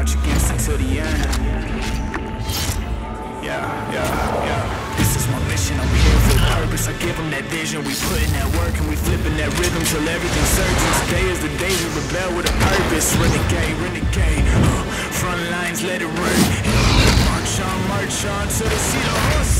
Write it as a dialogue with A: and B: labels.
A: march against it till the end. Yeah, yeah, yeah. This is my mission, I'm here for a purpose. I give them that vision, we put in that work and we flipping that rhythm till everything surges. Today is the day we rebel with a purpose. Renegade, renegade. Uh, front lines, let it run. March on, march on till they see the whole.